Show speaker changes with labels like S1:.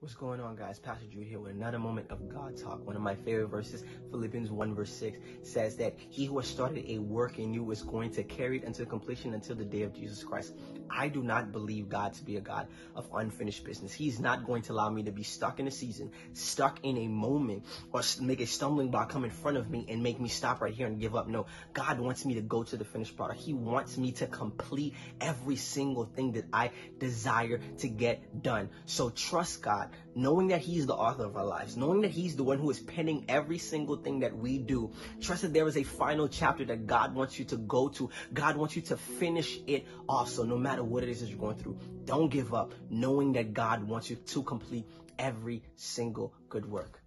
S1: What's going on, guys? Pastor Jude here with another moment of God talk. One of my favorite verses, Philippians 1 verse 6, says that he who has started a work in you is going to carry it until completion until the day of Jesus Christ. I do not believe God to be a God of unfinished business. He's not going to allow me to be stuck in a season, stuck in a moment, or make a stumbling block come in front of me and make me stop right here and give up. No, God wants me to go to the finished product. He wants me to complete every single thing that I desire to get done. So trust God knowing that He's the author of our lives, knowing that He's the one who is penning every single thing that we do. Trust that there is a final chapter that God wants you to go to. God wants you to finish it also, no matter what it is that you're going through. Don't give up, knowing that God wants you to complete every single good work.